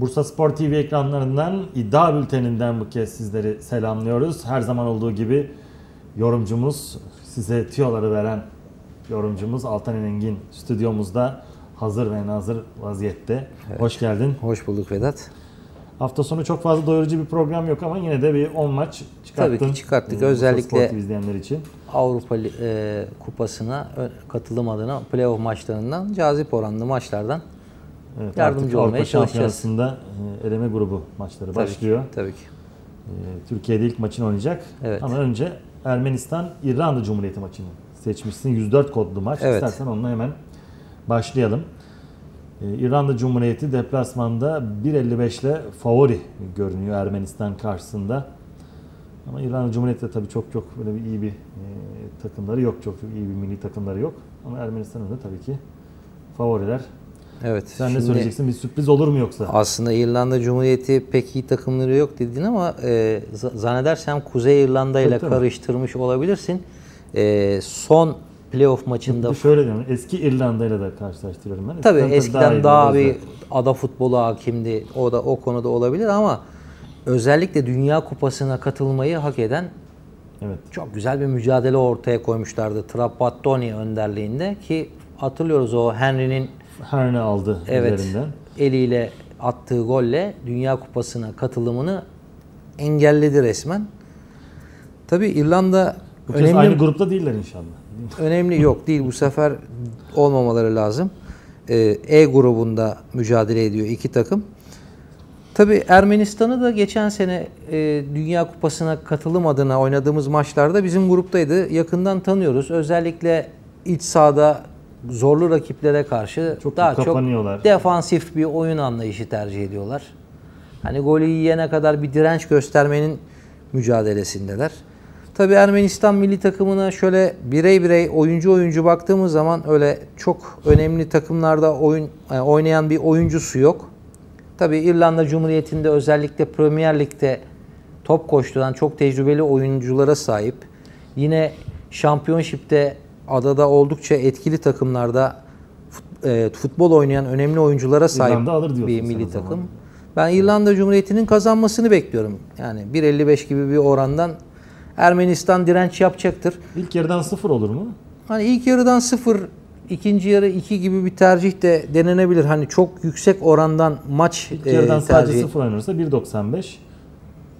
Bursa Spor TV ekranlarından iddia bülteninden bu kez sizleri selamlıyoruz. Her zaman olduğu gibi yorumcumuz, size tüyoları veren yorumcumuz Altan Engin stüdyomuzda hazır ve nazır vaziyette. Evet. Hoş geldin. Hoş bulduk Vedat. Hafta sonu çok fazla doyurucu bir program yok ama yine de bir 10 maç çıkarttın. Tabii ki çıkarttık. Bursa Özellikle- izleyenler için. Avrupa e, Kupası'na katılım adına playoff maçlarından, cazip oranlı maçlardan Evet, Yardımcı artık olmaya Avrupa çalışacağız. E, eleme grubu maçları tabii başlıyor. Ki, tabii ki. Ee, Türkiye'de ilk maçını oynayacak. Evet. Ama önce Ermenistan İrlanda Cumhuriyeti maçını seçmişsin. 104 kodlu maç. Evet. İstersen onunla hemen başlayalım. Ee, İrlanda Cumhuriyeti deplasmanda 1.55 ile favori görünüyor Ermenistan karşısında. Ama İrlanda Cumhuriyeti de tabii çok çok böyle bir iyi bir e, takımları yok. Çok çok iyi bir milli takımları yok. Ama Ermenistan'ın da tabii ki favoriler. Evet. Sen ne şimdi söyleyeceksin? Bir sürpriz olur mu yoksa? Aslında İrlanda Cumhuriyeti pek iyi takımları yok dedin ama e, zannedersem Kuzey İrlanda ile karıştırmış olabilirsin. E, son playoff maçında Bir Şöyle diyorum. Eski İrlanda ile de karşılaştırıyorum ben. Tabii Eskiden eskiden daha, yüzden. bir ada futbolu hakimdi. O da o konuda olabilir ama özellikle Dünya Kupası'na katılmayı hak eden Evet. çok güzel bir mücadele ortaya koymuşlardı Trapattoni önderliğinde ki hatırlıyoruz o Henry'nin Herne aldı evet üzerinden. eliyle attığı golle Dünya Kupası'na katılımını engelledi resmen. Tabii İrlanda Bu kez önemli aynı grupta değiller inşallah. Önemli yok değil bu sefer olmamaları lazım. Ee, E grubunda mücadele ediyor iki takım. Tabii Ermenistan'ı da geçen sene e, Dünya Kupası'na katılım adına oynadığımız maçlarda bizim gruptaydı. Yakından tanıyoruz. Özellikle iç sahada zorlu rakiplere karşı Çok daha çok defansif bir oyun anlayışı tercih ediyorlar. Hani golü yiyene kadar bir direnç göstermenin mücadelesindeler. Tabii Ermenistan milli takımına şöyle birey birey oyuncu oyuncu baktığımız zaman öyle çok önemli takımlarda oyun yani oynayan bir oyuncusu yok. Tabii İrlanda Cumhuriyeti'nde özellikle Premier Lig'de top koşturan çok tecrübeli oyunculara sahip. Yine Championship'te adada oldukça etkili takımlarda e, futbol oynayan önemli oyunculara sahip İrlanda alır bir milli zaman. takım. Ben İrlanda Cumhuriyeti'nin kazanmasını bekliyorum. Yani 1.55 gibi bir orandan Ermenistan direnç yapacaktır. İlk yarıdan sıfır olur mu? Hani ilk yarıdan 0, ikinci yarı 2 gibi bir tercih de denenebilir. Hani çok yüksek orandan maç İlk e, yarıdan sadece tercih- sıfır oynanırsa 1.95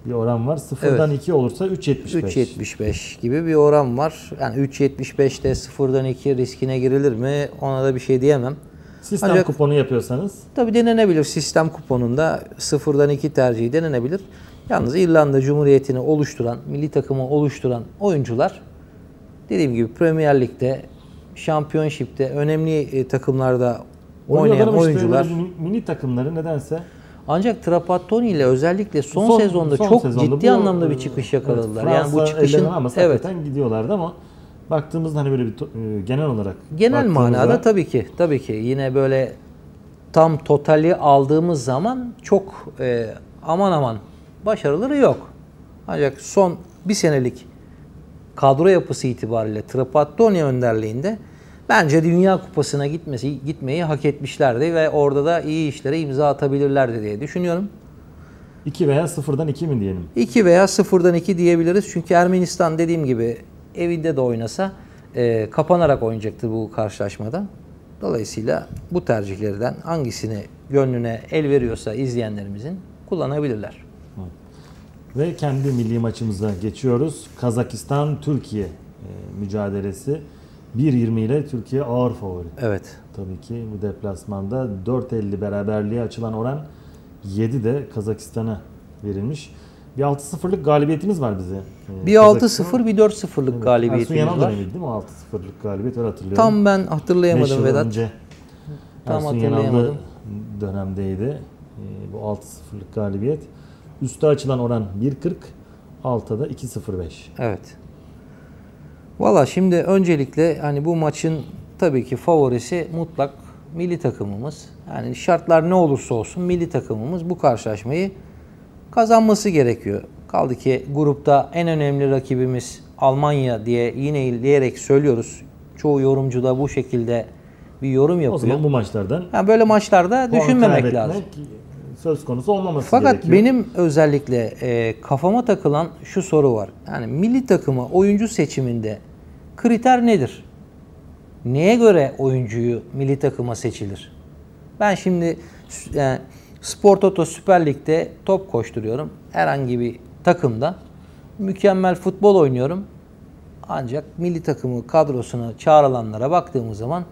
bir oran var. Sıfırdan 2 olursa 3.75. 3.75 gibi bir oran var. Yani 3.75'te 0'dan 2 riskine girilir mi? Ona da bir şey diyemem. Sistem Ancak- kuponu yapıyorsanız Tabi denenebilir. Sistem kuponunda 0'dan 2 tercihi denenebilir. Yalnız İrlanda Cumhuriyeti'ni oluşturan, milli takımı oluşturan oyuncular dediğim gibi Premier Lig'de, Championship'te önemli e, takımlarda oynayan işte oyuncular. mini- mini takımları nedense Ancak Trapattoni ile özellikle son, son- sezonda son çok sezonda ciddi bu, anlamda bir çıkış evet, yakaladılar. yani bu çıkışın ellenemez, evet gidiyorlardı ama baktığımızda hani böyle bir e, genel olarak genel manada tabii ki tabii ki yine böyle tam totali aldığımız zaman çok e, aman aman başarıları yok. Ancak son bir senelik kadro yapısı itibariyle Trapattoni önderliğinde bence Dünya Kupası'na gitmesi gitmeyi hak etmişlerdi ve orada da iyi işlere imza atabilirlerdi diye düşünüyorum. 2 veya sıfırdan 2 mi diyelim? 2 veya 0'dan 2 diyebiliriz. Çünkü Ermenistan dediğim gibi evinde de oynasa e, kapanarak oynayacaktır bu karşılaşmada. Dolayısıyla bu tercihlerden hangisini gönlüne el veriyorsa izleyenlerimizin kullanabilirler. Ve kendi milli maçımıza geçiyoruz. Kazakistan-Türkiye e, mücadelesi. 1.20 ile Türkiye ağır favori. Evet. Tabii ki bu deplasmanda 4.50 beraberliğe açılan oran 7 de Kazakistan'a verilmiş. Bir 6-0'lık galibiyetimiz var bize. Ee, Bir Kazakistan. 6-0 bir 4-0'lık Evet, galibiyetimiz Ersun Yanal var. dönemiydi değil mi o 6-0'lık galibiyet öyle hatırlıyorum. Tam ben hatırlayamadım yıl Vedat. önce Tam Ersun hatırlayamadım. dönemdeydi. Ee, bu 6-0'lık galibiyet. Üste açılan oran 1.40, altta da 2.05. Evet. Valla şimdi öncelikle hani bu maçın tabii ki favorisi mutlak milli takımımız. Yani şartlar ne olursa olsun milli takımımız bu karşılaşmayı kazanması gerekiyor. Kaldı ki grupta en önemli rakibimiz Almanya diye yine diyerek söylüyoruz. Çoğu yorumcu da bu şekilde bir yorum O yapıyor. zaman bu maçlardan Yani böyle maçlarda düşünmemek lazım. Söz konusu olmaması Fakat gerekiyor. benim özellikle e, kafama takılan şu soru var. Yani milli takıma oyuncu seçiminde kriter nedir? Neye göre oyuncuyu milli takıma seçilir? Ben şimdi e, Spor Toto Süper Lig'de top koşturuyorum. Herhangi bir takımda mükemmel futbol oynuyorum. Ancak milli takımı kadrosuna çağrılanlara baktığımız zaman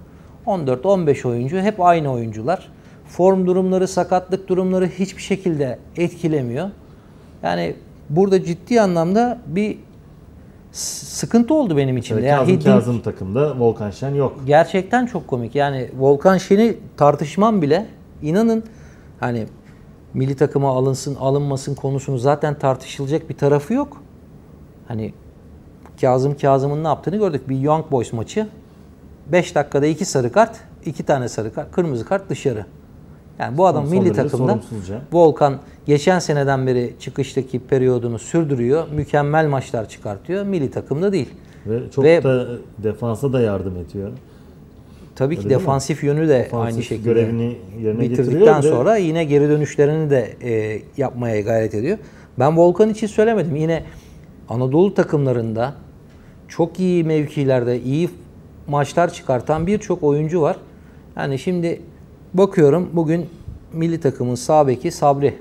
14-15 oyuncu hep aynı oyuncular. Form durumları, sakatlık durumları hiçbir şekilde etkilemiyor. Yani burada ciddi anlamda bir sıkıntı oldu benim içimde. Evet, Yani Kazım Hiddink- Kazım takımda Volkan Şen yok. gerçekten çok komik. Yani Volkan Şen'i tartışmam bile inanın hani milli takıma alınsın alınmasın konusunu zaten tartışılacak bir tarafı yok. Hani Kazım Kazım'ın ne yaptığını gördük. Bir Young Boys maçı 5 dakikada 2 sarı kart, 2 tane sarı kart, kırmızı kart dışarı. Yani bu adam Son milli takımda. Volkan geçen seneden beri çıkıştaki periyodunu sürdürüyor. Mükemmel maçlar çıkartıyor. Milli takımda değil. Ve çok Ve- da defansa da yardım ediyor. Tabii ki Öyle mi? defansif yönü de Defansif aynı şekilde görevini yerine bitirdikten ve sonra yine geri dönüşlerini de e, yapmaya gayret ediyor. Ben Volkan için söylemedim. Yine Anadolu takımlarında çok iyi mevkilerde iyi maçlar çıkartan birçok oyuncu var. Yani şimdi bakıyorum bugün milli takımın sağ beki Sabri.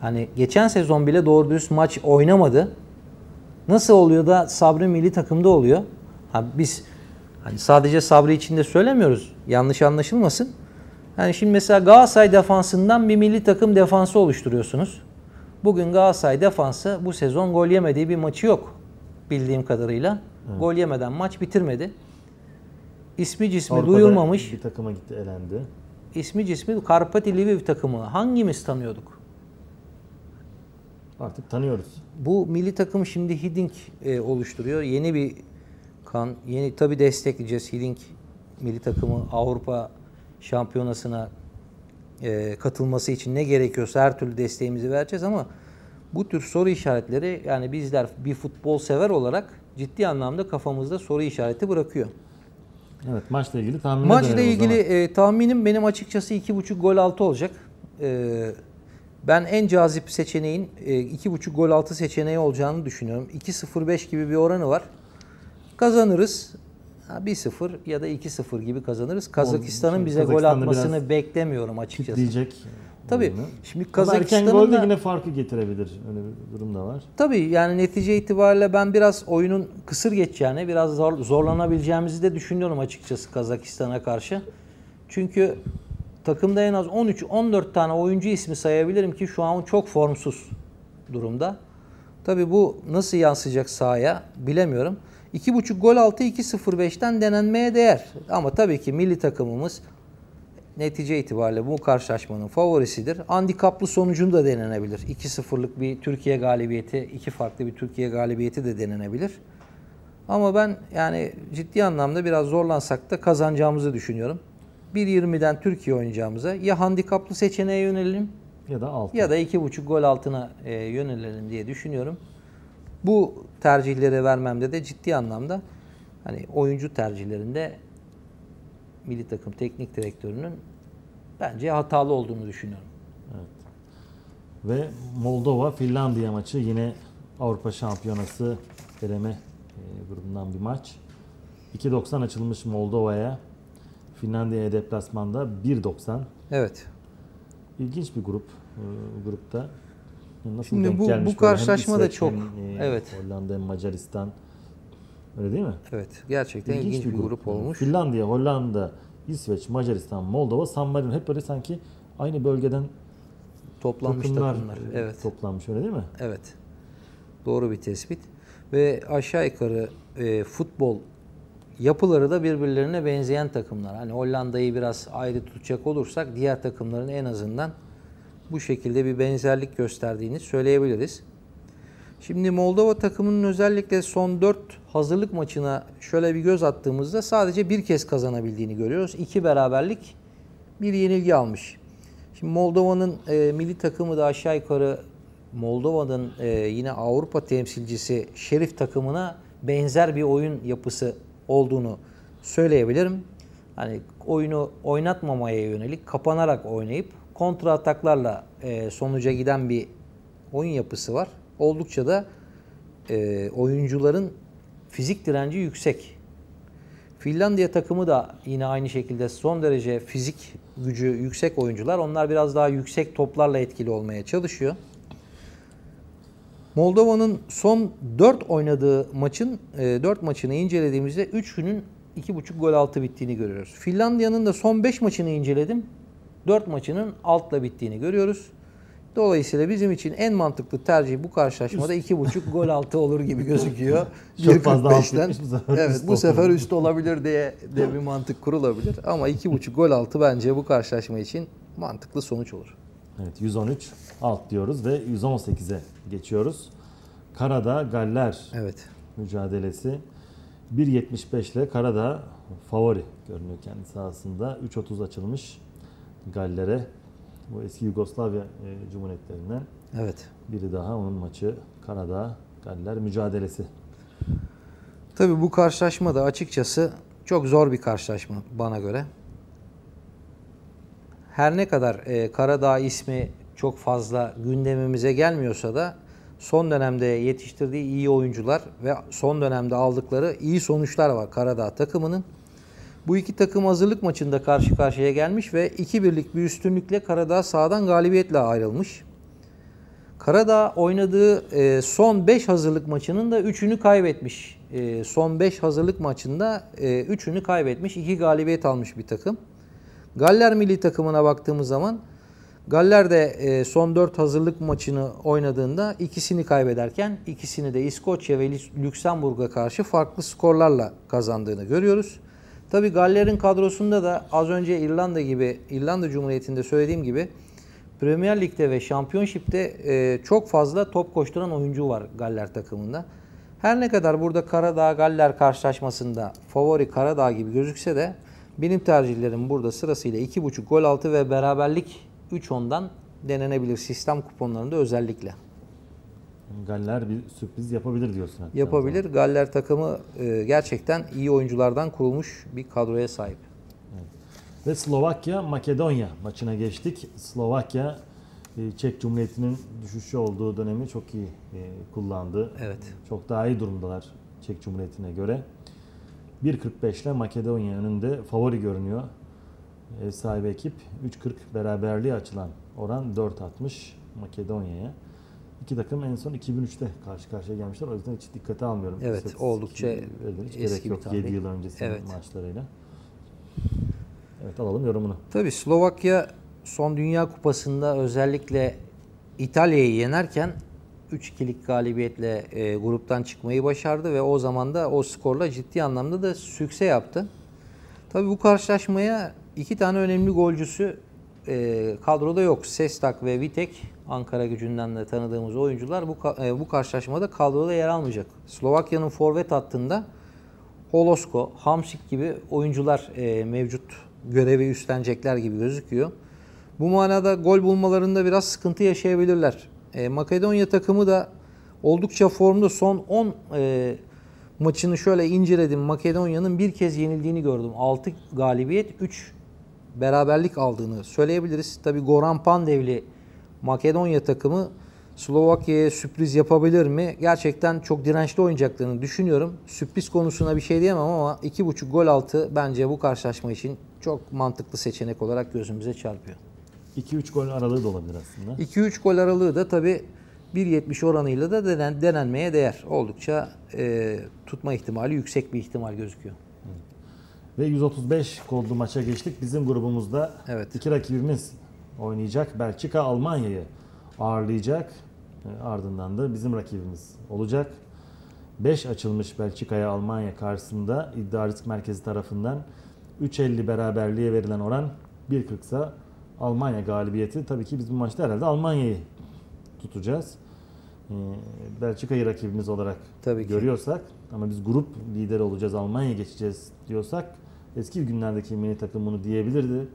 Hani geçen sezon bile doğru dürüst maç oynamadı. Nasıl oluyor da Sabri milli takımda oluyor? Ha biz hani sadece Sabri için de söylemiyoruz. Yanlış anlaşılmasın. Yani şimdi mesela Galatasaray defansından bir milli takım defansı oluşturuyorsunuz. Bugün Galatasaray defansı bu sezon gol yemediği bir maçı yok. Bildiğim kadarıyla. Gol yemeden maç bitirmedi. İsmi cismi Avrupa'da duyulmamış. Bir takıma gitti elendi. İsmi cismi Karpati Lviv takımı. Hangimiz tanıyorduk? Artık tanıyoruz. Bu milli takım şimdi Hiddink e, oluşturuyor. Yeni bir kan, yeni tabi destekleyeceğiz Hiddink milli takımı Avrupa Şampiyonası'na e, katılması için ne gerekiyorsa her türlü desteğimizi vereceğiz ama bu tür soru işaretleri yani bizler bir futbol sever olarak ciddi anlamda kafamızda soru işareti bırakıyor. Evet maçla ilgili tahmin Maçla ilgili e, tahminim benim açıkçası 2.5 gol altı olacak. E, ben en cazip seçeneğin e, 2.5 gol altı seçeneği olacağını düşünüyorum. 2.05 gibi bir oranı var. Kazanırız. Ha, 1-0 ya da 2-0 gibi kazanırız. Kazakistan'ın bize gol atmasını beklemiyorum açıkçası. diyecek. Tabii. Şimdi Ama erken Kazakistan'ın gol de da yine farkı getirebilir. Öyle bir durum da var. Tabii yani netice itibariyle ben biraz oyunun kısır geçeceğini, biraz zor, zorlanabileceğimizi de düşünüyorum açıkçası Kazakistan'a karşı. Çünkü takımda en az 13-14 tane oyuncu ismi sayabilirim ki şu an çok formsuz durumda. Tabii bu nasıl yansıyacak sahaya bilemiyorum. 2.5 gol altı 2.05'ten denenmeye değer. Ama tabii ki milli takımımız netice itibariyle bu karşılaşmanın favorisidir. Handikaplı sonucunu da denenebilir. 2-0'lık bir Türkiye galibiyeti, iki farklı bir Türkiye galibiyeti de denenebilir. Ama ben yani ciddi anlamda biraz zorlansak da kazanacağımızı düşünüyorum. 1.20'den Türkiye oynayacağımıza ya handikaplı seçeneğe yönelelim Ya da alt. ya da 2.5 gol altına e, yönelelim diye düşünüyorum. Bu tercihleri vermemde de ciddi anlamda hani oyuncu tercihlerinde milli takım teknik direktörünün bence hatalı olduğunu düşünüyorum. Ve Moldova Finlandiya maçı yine Avrupa Şampiyonası eleme e, grubundan bir maç. 2.90 açılmış Moldova'ya. Finlandiya'ya deplasmanda 1.90. Evet. İlginç bir grup e, grupta. Nasıl Şimdi bu- bu karşılaşma da çok- e, evet. Hollanda Macaristan. Öyle değil mi? Evet. Gerçekten ilginç, bir grup, olmuş. Finlandiya, Hollanda, İsveç, Macaristan, Moldova, San Marino hep böyle sanki aynı bölgeden Toplanmış takımlar, Evet. toplanmış öyle değil mi? Evet. Doğru bir tespit. Ve aşağı yukarı e, futbol yapıları da birbirlerine benzeyen takımlar. Hani Hollanda'yı biraz ayrı tutacak olursak diğer takımların en azından bu şekilde bir benzerlik gösterdiğini söyleyebiliriz. Şimdi Moldova takımının özellikle son 4 hazırlık maçına şöyle bir göz attığımızda sadece bir kez kazanabildiğini görüyoruz. İki beraberlik, bir yenilgi almış. Şimdi Moldova'nın e, milli takımı da aşağı yukarı Moldova'nın e, yine Avrupa temsilcisi Şerif takımına benzer bir oyun yapısı olduğunu söyleyebilirim. Hani oyunu oynatmamaya yönelik kapanarak oynayıp kontra ataklarla e, sonuca giden bir oyun yapısı var. Oldukça da e, oyuncuların fizik direnci yüksek. Finlandiya takımı da yine aynı şekilde son derece fizik gücü yüksek oyuncular. Onlar biraz daha yüksek toplarla etkili olmaya çalışıyor. Moldova'nın son 4 oynadığı maçın 4 maçını incelediğimizde 3 günün 2,5 gol altı bittiğini görüyoruz. Finlandiya'nın da son 5 maçını inceledim. 4 maçının altla bittiğini görüyoruz. Dolayısıyla bizim için en mantıklı tercih bu karşılaşmada 2,5 gol altı olur gibi gözüküyor. Çok fazla alt 1.45'ten. bitmiş bu sefer Evet bu sefer üst olabilir diye de bir mantık kurulabilir. Ama 2,5 gol altı bence bu karşılaşma için mantıklı sonuç olur. Evet 113 alt diyoruz ve 118'e geçiyoruz. Karadağ Galler Evet. mücadelesi 1.75 ile Karadağ favori görünüyor kendi sahasında. 3.30 açılmış Galler'e. Bu eski Yugoslavya e, Cumhuriyetlerinden Evet. biri daha onun maçı Karadağ Galler mücadelesi. Tabii bu karşılaşma da açıkçası çok zor bir karşılaşma bana göre. Her ne kadar e, Karadağ ismi çok fazla gündemimize gelmiyorsa da son dönemde yetiştirdiği iyi oyuncular ve son dönemde aldıkları iyi sonuçlar var Karadağ takımının. Bu iki takım hazırlık maçında karşı karşıya gelmiş ve 2-1'lik bir üstünlükle Karadağ sahadan galibiyetle ayrılmış. Karadağ oynadığı e, son 5 hazırlık maçının da 3'ünü kaybetmiş. E, son 5 hazırlık maçında 3'ünü kaybetmiş. 2 galibiyet almış bir takım. Galler milli takımına baktığımız zaman Galler de e, son 4 hazırlık maçını oynadığında ikisini kaybederken ikisini de İskoçya ve Lüksemburg'a karşı farklı skorlarla kazandığını görüyoruz. Tabi Galler'in kadrosunda da az önce İrlanda gibi, İrlanda Cumhuriyeti'nde söylediğim gibi Premier Lig'de ve Şampiyonşip'te e, çok fazla top koşturan oyuncu var Galler takımında. Her ne kadar burada Karadağ-Galler karşılaşmasında favori Karadağ gibi gözükse de benim tercihlerim burada sırasıyla 2.5 gol altı ve beraberlik 3-10'dan denenebilir sistem kuponlarında özellikle. Galler bir sürpriz yapabilir diyorsun. hatta Yapabilir. Galler takımı e, gerçekten iyi oyunculardan kurulmuş bir kadroya sahip. Ve Slovakya Makedonya maçına geçtik. Slovakya e, Çek Cumhuriyeti'nin düşüşü olduğu dönemi çok iyi e, kullandı. Evet. Çok daha iyi durumdalar Çek Cumhuriyeti'ne göre. 1.45 ile Makedonya önünde favori görünüyor. Ev sahibi ekip 3.40 beraberliği açılan oran 4.60 Makedonya'ya. İki takım en son 2003'te karşı karşıya gelmişler. O yüzden hiç dikkate almıyorum. Evet, İstatistik oldukça hiç eski gerek bir yok tarih. 7 yıl öncesi Evet. maçlarıyla. Evet alalım yorumunu. Tabii Slovakya son Dünya Kupası'nda özellikle İtalya'yı yenerken 3-2'lik galibiyetle e, gruptan çıkmayı başardı ve o zaman da o skorla ciddi anlamda da sükse yaptı. Tabii bu karşılaşmaya iki tane önemli golcüsü e, kadroda yok. Sestak ve Vitek Ankara gücünden de tanıdığımız oyuncular bu e, bu karşılaşmada kadroda yer almayacak. Slovakya'nın forvet hattında Holosko, Hamsik gibi oyuncular e, mevcut görevi üstlenecekler gibi gözüküyor. Bu manada gol bulmalarında biraz sıkıntı yaşayabilirler. E, Makedonya takımı da oldukça formda son 10 e, maçını şöyle inceledim. Makedonya'nın bir kez yenildiğini gördüm. 6 galibiyet, 3 beraberlik aldığını söyleyebiliriz. Tabi Goran Pandevli Makedonya takımı Slovakya'ya sürpriz yapabilir mi? Gerçekten çok dirençli oynayacaklarını düşünüyorum. Sürpriz konusuna bir şey diyemem ama 2.5 gol altı bence bu karşılaşma için çok mantıklı seçenek olarak gözümüze çarpıyor. 2-3 gol aralığı da olabilir aslında. 2-3 gol aralığı da tabi 1.70 oranıyla da denen, denenmeye değer. Oldukça e, tutma ihtimali yüksek bir ihtimal gözüküyor. Ve 135 kodlu maça geçtik. Bizim grubumuzda Evet. iki rakibimiz oynayacak. Belçika Almanya'yı ağırlayacak. E, Ardından da bizim rakibimiz olacak. 5 açılmış Belçika'ya Almanya karşısında iddia risk merkezi tarafından 3.50 beraberliğe verilen oran 1.40 ise Almanya galibiyeti. Tabii ki biz bu maçta herhalde Almanya'yı tutacağız. E, Belçika'yı rakibimiz olarak Tabii ki. görüyorsak ama biz grup lideri olacağız, Almanya'ya geçeceğiz diyorsak eski günlerdeki milli takım bunu diyebilirdi.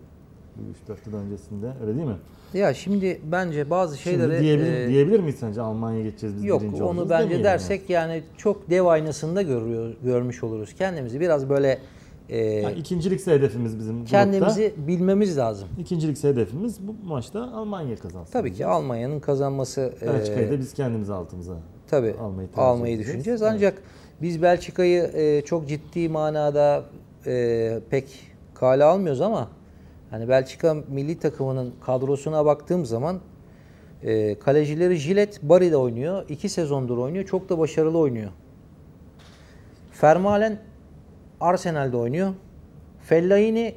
3-4 yıl öncesinde öyle değil mi? Ya şimdi bence bazı şeyleri Şimdi diyebilir, e, diyebilir miyiz sence Almanya'ya geçeceğiz biz Yok birinci onu olacağız bence dersek yani çok dev aynasında görüyor, görmüş oluruz kendimizi. Biraz böyle e, Yani ikincilikse hedefimiz bizim grupta. kendimizi bilmemiz lazım. İkincilikse hedefimiz bu maçta Almanya kazansın. Tabii ki Almanya'nın kazanması e, Belçika'yı da biz kendimiz altımıza tabii almayı almayı edeceğiz. düşüneceğiz. Evet. Ancak biz Belçika'yı e, çok ciddi manada e, pek kale almıyoruz ama hani Belçika milli takımının kadrosuna baktığım zaman e, kalecileri Jilet Bari'de oynuyor. İki sezondur oynuyor. Çok da başarılı oynuyor. Vermaelen Arsenal'de oynuyor. Fellaini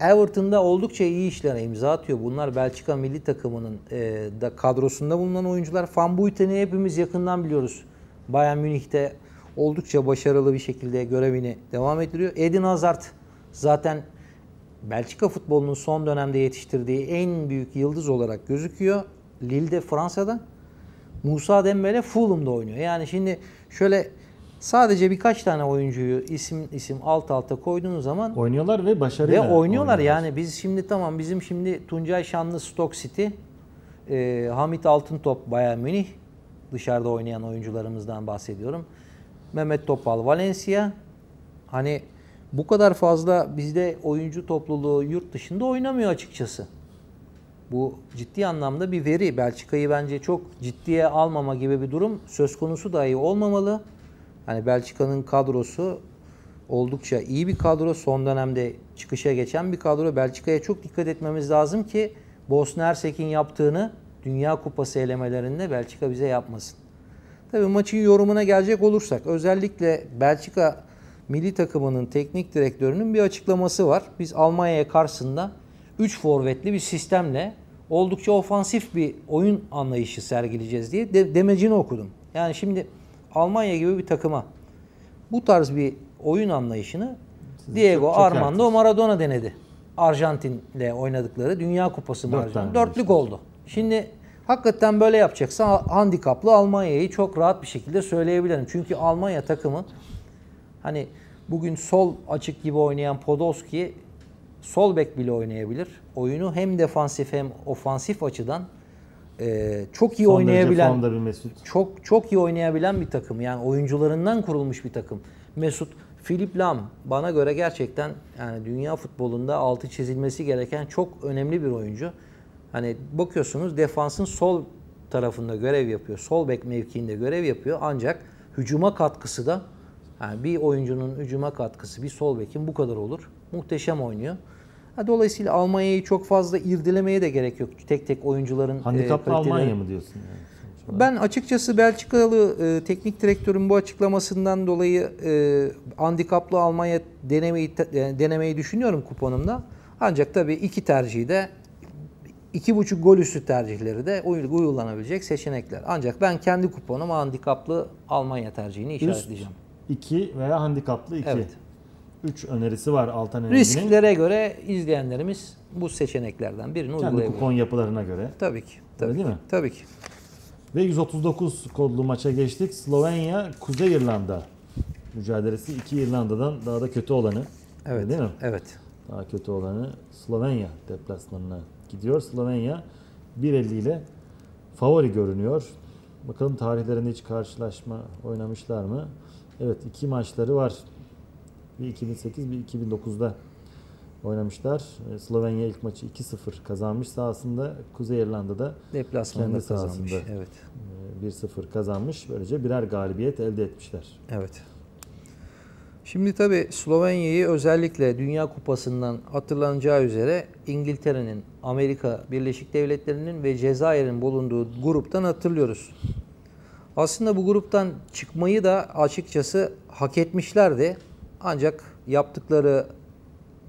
Everton'da oldukça iyi işlere imza atıyor. Bunlar Belçika milli takımının e, da kadrosunda bulunan oyuncular. Van Buiten'i hepimiz yakından biliyoruz. Bayern Münih'te oldukça başarılı bir şekilde görevini devam ettiriyor. Eden Hazard zaten Belçika futbolunun son dönemde yetiştirdiği en büyük yıldız olarak gözüküyor. Lille'de Fransa'da. Musa Dembele Fulham'da oynuyor. Yani şimdi şöyle sadece birkaç tane oyuncuyu isim isim alt alta koyduğunuz zaman Oynuyorlar ve ve başarıyla oynuyorlar yani biz şimdi tamam bizim şimdi Tuncay Şanlı Stock City, e, Hamit Altıntop Bayern Münih dışarıda oynayan oyuncularımızdan bahsediyorum. Mehmet Topal Valencia. Hani bu kadar fazla bizde oyuncu topluluğu yurt dışında oynamıyor açıkçası. Bu ciddi anlamda bir veri. Belçika'yı bence çok ciddiye almama gibi bir durum söz konusu dahi olmamalı. Hani Belçika'nın kadrosu oldukça iyi bir kadro. Son dönemde çıkışa geçen bir kadro. Belçika'ya çok dikkat etmemiz lazım ki Bosna Hersek'in yaptığını Dünya Kupası elemelerinde Belçika bize yapmasın. Tabii maçın yorumuna gelecek olursak özellikle Belçika milli takımının teknik direktörünün bir açıklaması var. Biz Almanya'ya karşısında 3 forvetli bir sistemle oldukça ofansif bir oyun anlayışı sergileyeceğiz diye de, demecini okudum. Yani şimdi Almanya gibi bir takıma bu tarz bir oyun anlayışını Sizi Diego çok- çok Armando ertesi. Maradona denedi. Arjantin'le oynadıkları Dünya Kupası Dört tane Dörtlük oldu. Şimdi hakikaten böyle yapacaksa ha- handikaplı Almanya'yı çok rahat bir şekilde söyleyebilirim. Çünkü Almanya takımı hani bugün sol açık gibi oynayan Podolski sol bek bile oynayabilir. Oyunu hem defansif hem ofansif açıdan e, çok iyi Son oynayabilen çok çok iyi oynayabilen bir takım. Yani oyuncularından kurulmuş bir takım. Mesut, Philip Lam bana göre gerçekten yani dünya futbolunda altı çizilmesi gereken çok önemli bir oyuncu. Hani bakıyorsunuz defansın sol tarafında görev yapıyor. Sol bek mevkiinde görev yapıyor. Ancak hücuma katkısı da yani bir oyuncunun hücuma katkısı bir sol bekin bu kadar olur. Muhteşem oynuyor. Dolayısıyla Almanya'yı çok fazla irdelemeye de gerek yok. Tek tek oyuncuların e, Handikaplı kaliteleri- Almanya mı diyorsun yani? ben açıkçası Belçikalı e, teknik direktörün bu açıklamasından dolayı e, handikaplı Almanya denemeyi e, denemeyi düşünüyorum kuponumda. Ancak tabii iki tercihi de iki buçuk gol üstü tercihleri de uy- uygulanabilecek seçenekler. Ancak ben kendi kuponuma handikaplı Almanya tercihini Üst işaretleyeceğim. 2 veya handikaplı 2. Evet. 3 önerisi var Altan Engin'in. Risklere göre izleyenlerimiz bu seçeneklerden birini Kendi uygulayabilir. kupon yapılarına göre. Tabii ki. Tabii Öyle ki. değil mi? Tabii ki. Ve 139 kodlu maça geçtik. Slovenya, Kuzey İrlanda mücadelesi. iki İrlanda'dan daha da kötü olanı. Evet. Değil mi? Evet. Daha kötü olanı Slovenya deplasmanına gidiyor. Slovenya 1.50 ile favori görünüyor. Bakalım tarihlerinde hiç karşılaşma oynamışlar mı? Evet iki maçları var. Bir 2008 bir 2009'da oynamışlar. Ee, Slovenya ilk maçı 2-0 kazanmış sahasında. Kuzey İrlanda'da Deplasmanda Kendi kazanmış. sahasında. Evet. e, 1-0 kazanmış. Böylece birer galibiyet elde etmişler. Evet. Şimdi tabii Slovenya'yı özellikle Dünya Kupası'ndan hatırlanacağı üzere İngiltere'nin, Amerika Birleşik Devletleri'nin ve Cezayir'in bulunduğu gruptan hatırlıyoruz. Aslında bu gruptan çıkmayı da açıkçası hak etmişlerdi. Ancak yaptıkları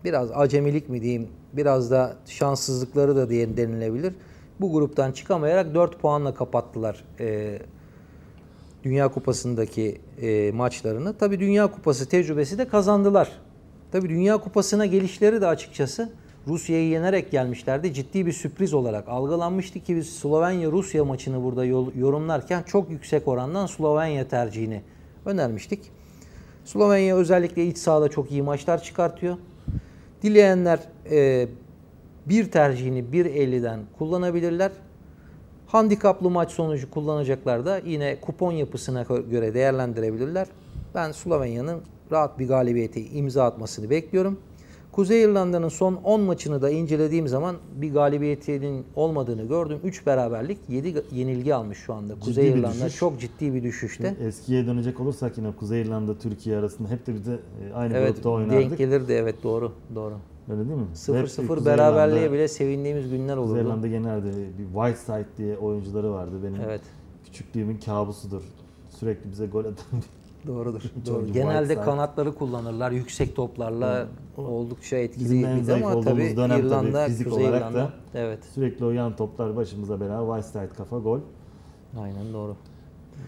biraz acemilik mi diyeyim, biraz da şanssızlıkları da diye denilebilir. Bu gruptan çıkamayarak 4 puanla kapattılar e, Dünya Kupası'ndaki e, maçlarını. Tabii Dünya Kupası tecrübesi de kazandılar. Tabii Dünya Kupası'na gelişleri de açıkçası Rusya'yı yenerek gelmişlerdi. Ciddi bir sürpriz olarak algılanmıştı ki biz Slovenya-Rusya maçını burada yorumlarken çok yüksek orandan Slovenya tercihini önermiştik. Slovenya özellikle iç sahada çok iyi maçlar çıkartıyor. Dileyenler e, bir tercihini 1.50'den kullanabilirler. Handikaplı maç sonucu kullanacaklar da yine kupon yapısına göre değerlendirebilirler. Ben Slovenya'nın rahat bir galibiyete imza atmasını bekliyorum. Kuzey İrlanda'nın son 10 maçını da incelediğim zaman bir galibiyetinin olmadığını gördüm. 3 beraberlik, 7 yenilgi almış şu anda. Kuzey bir İrlanda düşüş. çok ciddi bir düşüşte. Eskiye dönecek olursak yine Kuzey İrlanda Türkiye arasında hep de bir de e, aynı Evet, grupta oynardık. denk gelirdi evet doğru, doğru. Öyle değil mi? Hep 0-0 Kuzey beraberliğe bile sevindiğimiz günler olurdu. İrlanda genelde bir Whiteside diye oyuncuları vardı benim. Evet. Küçüklüğümün kabusudur. Sürekli bize gol atan Doğrudur. Doğru. Genelde kanatları kullanırlar. Yüksek toplarla oldukça Bizim en etkiliydi zayıf ama tabii dönem tabii İrlanda, fizik Kuzey olarak İrlanda. da. Evet. sürekli o yan toplar başımıza bela. Whiteside kafa gol. Aynen doğru.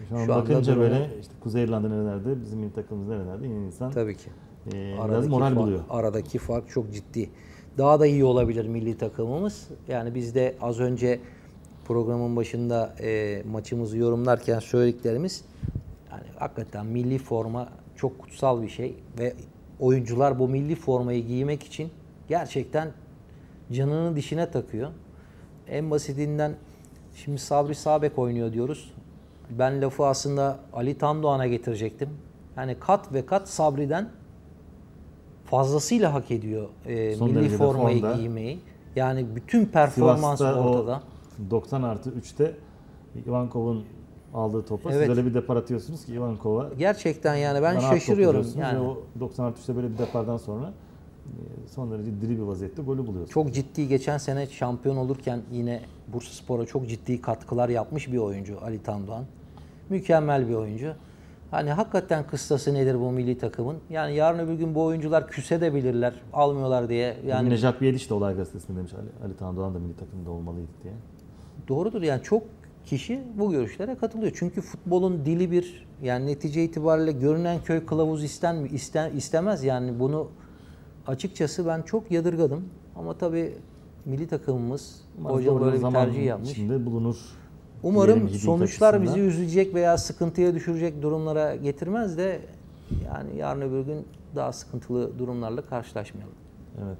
Şu an Şu bakınca böyle işte Kuzey İrlanda nerelerde, bizim milli takımımız nerelerde yine insan Tabii ki. E, biraz Aradaki moral fark- buluyor. Aradaki fark çok ciddi. Daha da iyi olabilir milli takımımız. Yani biz de az önce programın başında e, maçımızı yorumlarken söylediklerimiz yani hakikaten milli forma çok kutsal bir şey ve oyuncular bu milli formayı giymek için gerçekten canını dişine takıyor. En basitinden şimdi Sabri Sabek oynuyor diyoruz. Ben lafı aslında Ali Tandoğan'a getirecektim. Yani kat ve kat Sabri'den fazlasıyla hak ediyor e, Son milli formayı formda. giymeyi. Yani bütün performans Sivas'ta ortada. o 90 artı 3'te Ivankov'un aldığı topa Evet. siz öyle bir depar atıyorsunuz ki Ivankova Gerçekten yani ben şaşırıyorum. Yani ve o 90 artı 3'te böyle bir depardan sonra e, son derece diri bir vaziyette golü buluyorsunuz. çok ciddi geçen sene şampiyon olurken yine Bursaspor'a çok ciddi katkılar yapmış bir oyuncu Ali Tandoğan. Mükemmel bir oyuncu. Hani hakikaten kıstası nedir bu milli takımın? Yani yarın öbür gün bu oyuncular küse de bilirler, almıyorlar diye. Yani Nejat Biyediş de olay gazetesinde demiş Ali, Ali Tandoğan da milli takımda olmalıydı diye. Doğrudur yani çok kişi bu görüşlere katılıyor. Çünkü futbolun dili bir yani netice itibariyle görünen köy kılavuz isten, isten istemez yani bunu açıkçası ben çok yadırgadım. Ama tabii milli takımımız Umarım hoca böyle bir tercih yapmış. içinde bulunur. Umarım sonuçlar bizi üzecek veya sıkıntıya düşürecek durumlara getirmez de yani yarın öbür gün daha sıkıntılı durumlarla karşılaşmayalım. Evet.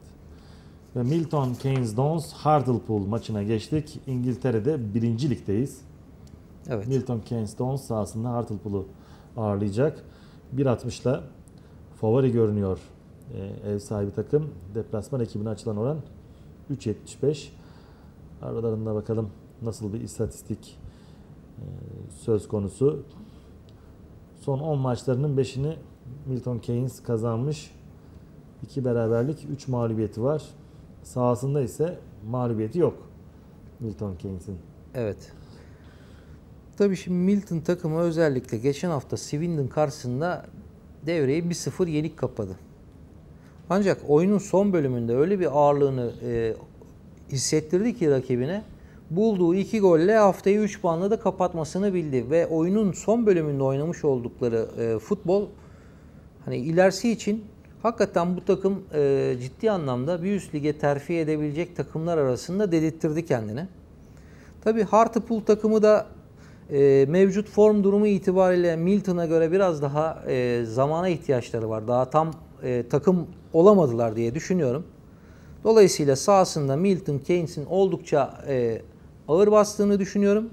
Ve Milton Keynes Dons Hartlepool maçına geçtik. İngiltere'de birinci ligdeyiz. Evet. Milton Keynes Dons sahasında Hartlepool'u ağırlayacak. 1.60'la favori görünüyor ee, ev sahibi takım. Deplasman ekibine açılan oran 3.75. Aralarında bakalım nasıl bir istatistik e, söz konusu. Son 10 maçlarının 5'ini Milton Keynes kazanmış. 2 beraberlik, 3 mağlubiyeti var. Sahasında ise mağlubiyeti yok Milton Keynes'in. Evet. Tabii şimdi Milton takımı özellikle geçen hafta Swindon karşısında devreyi 1-0 yenik kapadı. Ancak oyunun son bölümünde öyle bir ağırlığını e, hissettirdi ki rakibine bulduğu iki golle haftayı 3 puanla da kapatmasını bildi ve oyunun son bölümünde oynamış oldukları e, futbol hani ilerisi için hakikaten bu takım e, ciddi anlamda bir üst lige terfi edebilecek takımlar arasında dedirttirdi kendini. Tabii Hartlepool takımı da e, mevcut form durumu itibariyle Milton'a göre biraz daha e, zamana ihtiyaçları var. Daha tam e, takım olamadılar diye düşünüyorum. Dolayısıyla sahasında Milton Keynes'in oldukça e, ağır bastığını düşünüyorum.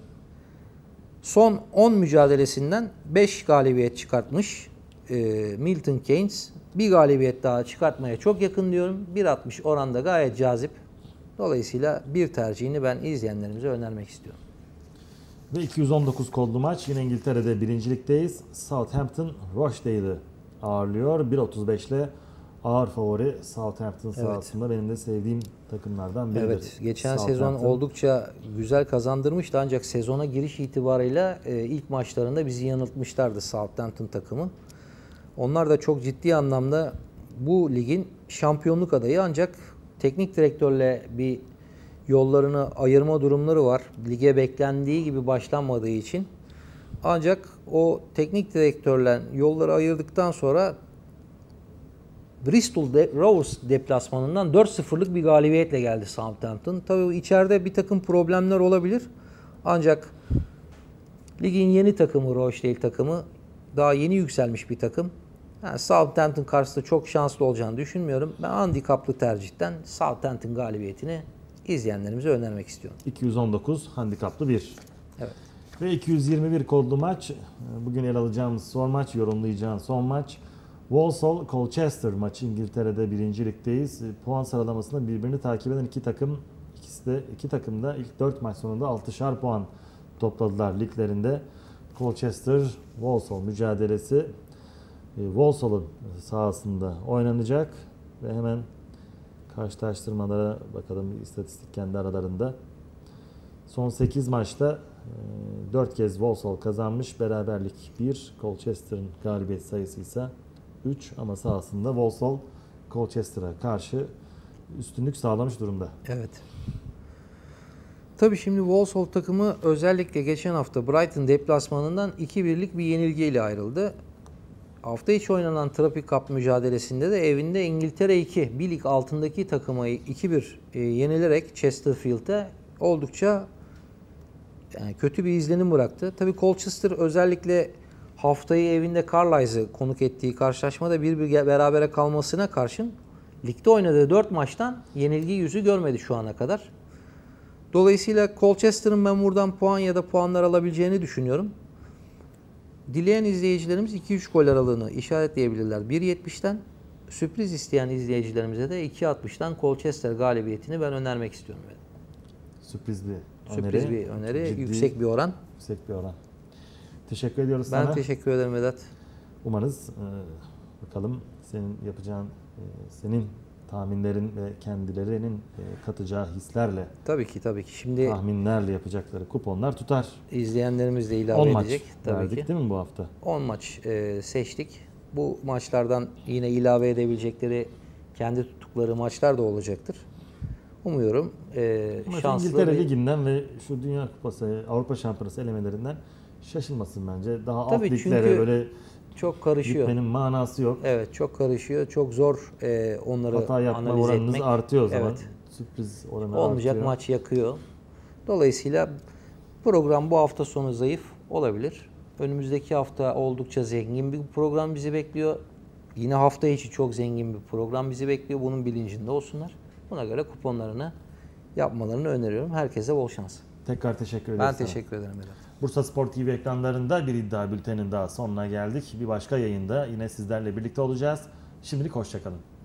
Son 10 mücadelesinden 5 galibiyet çıkartmış e, Milton Keynes. Bir galibiyet daha çıkartmaya çok yakın diyorum. 1.60 oranda gayet cazip. Dolayısıyla bir tercihini ben izleyenlerimize önermek istiyorum. Ve 219 kodlu maç yine İngiltere'de birincilikteyiz. Southampton Rochdale'ı ağırlıyor. 1.35 ile ağır favori Southampton sahasında benim de sevdiğim takımlardan biridir. Evet, geçen sezon oldukça güzel kazandırmıştı ancak sezona giriş itibarıyla e, ilk maçlarında bizi yanıltmışlardı Southampton takımı. Onlar da çok ciddi anlamda bu ligin şampiyonluk adayı ancak teknik direktörle bir yollarını ayırma durumları var. Lige beklendiği gibi başlanmadığı için. Ancak o teknik direktörle yolları ayırdıktan sonra Bristol de, Rovers deplasmanından 4-0'lık bir galibiyetle geldi Southampton. Tabii içeride bir takım problemler olabilir. Ancak ligin yeni takımı Rochdale takımı daha yeni yükselmiş bir takım. Yani Southampton karşısında çok şanslı olacağını düşünmüyorum. Ben handikaplı tercihten Southampton galibiyetini izleyenlerimize önermek istiyorum. 219 handikaplı 1. Evet. Ve 221 kodlu maç. Bugün ele alacağımız son maç, yorumlayacağım son maç. Walsall Colchester maçı İngiltere'de birinci ligdeyiz. E, Puan sıralamasında birbirini takip eden iki takım ikisi de iki takım da ilk 4 maç sonunda 6'şar puan topladılar liglerinde. Colchester Walsall mücadelesi e, Walsall'ın sahasında oynanacak ve hemen karşılaştırmalara bakalım istatistik kendi aralarında. Son 8 maçta 4 kez Walsall kazanmış. Beraberlik 1. Colchester'ın galibiyet sayısı ise 3 ama sahasında Walsall Colchester'a karşı üstünlük sağlamış durumda. Evet. Tabii şimdi Walsall takımı özellikle geçen hafta Brighton deplasmanından 2-1'lik bir yenilgiyle ayrıldı. Hafta içi oynanan Trafik Cup mücadelesinde de evinde İngiltere 2, bir lig altındaki takıma 2-1 e, yenilerek Chesterfield'e oldukça yani kötü bir izlenim bıraktı. Tabii Colchester özellikle haftayı evinde Carlisle'ı konuk ettiği karşılaşmada bir bir berabere kalmasına karşın ligde oynadığı 4 maçtan yenilgi yüzü görmedi şu ana kadar. Dolayısıyla Colchester'ın ben buradan puan ya da puanlar alabileceğini düşünüyorum. Dileyen izleyicilerimiz 2-3 gol aralığını işaretleyebilirler 1.70'ten. Sürpriz isteyen izleyicilerimize de 2.60'tan Colchester galibiyetini ben önermek istiyorum. Sürpriz bir Sürpriz öneri. bir öneri, Ciddi, yüksek bir oran. Yüksek bir oran. Teşekkür ediyoruz Ben sana. teşekkür ederim Vedat. Umarız e, bakalım senin yapacağın, e, senin tahminlerin ve kendilerinin e, katacağı hislerle, Tabii ki tabii ki. Şimdi tahminlerle yapacakları kuponlar tutar. izleyenlerimiz de 10 ilave maç edecek tabii verdik ki. değil mi bu hafta? 10 maç e, seçtik. Bu maçlardan yine ilave edebilecekleri kendi tuttukları maçlar da olacaktır. Umuyorum e, Ama şanslı İngiltere bir- Ligi'nden ve şu Dünya Kupası, Avrupa Şampiyonası elemelerinden şaşılmasın bence. Daha Tabii alt liglere böyle çok karışıyor. gitmenin manası yok. Evet çok karışıyor. Çok zor e, onları Hata yapma analiz oranınız etmek. artıyor o zaman. Evet. Sürpriz oranı Olmayacak artıyor. maç yakıyor. Dolayısıyla program bu hafta sonu zayıf olabilir. Önümüzdeki hafta oldukça zengin bir program bizi bekliyor. Yine hafta içi çok zengin bir program bizi bekliyor. Bunun bilincinde olsunlar. Buna göre kuponlarını yapmalarını öneriyorum. Herkese bol şans. Tekrar teşekkür ederiz. Ben sana. teşekkür ederim Vedat. Bursa Spor TV ekranlarında bir iddia bültenin daha sonuna geldik. Bir başka yayında yine sizlerle birlikte olacağız. Şimdilik hoşçakalın.